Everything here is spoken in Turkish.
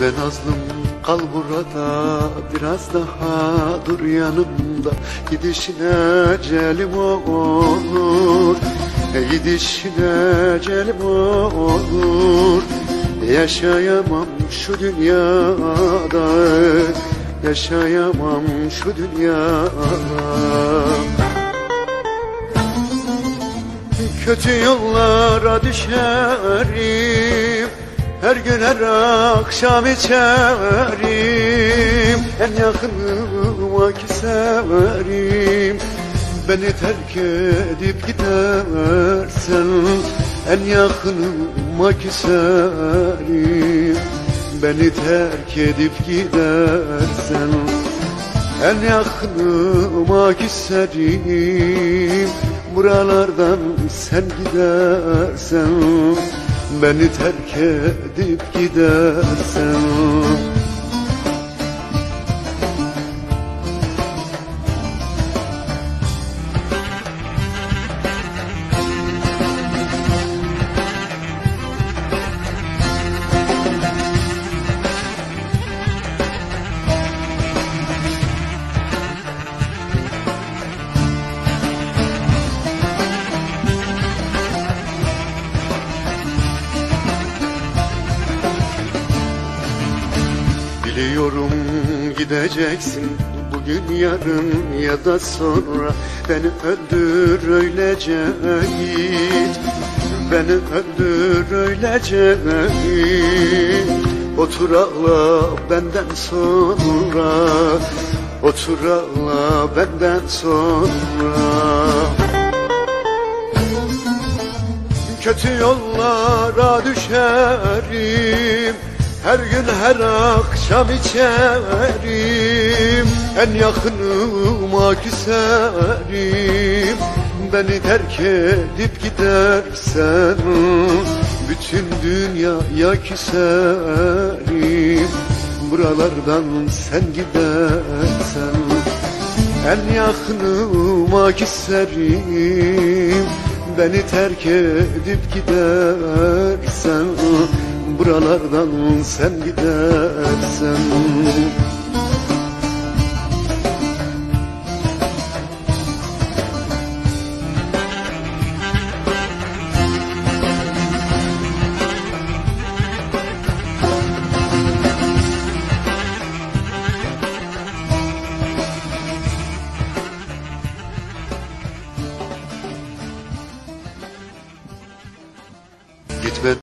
Be nazlım. Kal burada biraz daha dur yanımda. Gidişine celim olur. E, Gidişine celim olur. Yaşayamam şu dünyada. Yaşayamam şu dünyada. Kötü yollara düşerim Her gün her akşam içerim. En yakınıma ki severim Beni terk edip gidersen En yakınıma ki severim Beni terk edip gidersen en yakınıma küserim Buralardan sen gidersen Beni terk edip gidersen Biliyorum gideceksin bugün yarın ya da sonra. Beni öldür öylece git. Beni öldür öylece git. Otur ağla benden sonra. Otur ağla benden sonra. Kötü yollara düşerim her gün her akşam içerim. En yakınıma küserim. Beni terk edip gidersen Bütün dünyaya küserim. Buralardan sen gidersen En yakınıma küserim. Beni terk edip gidersen Buralardan sen gidersen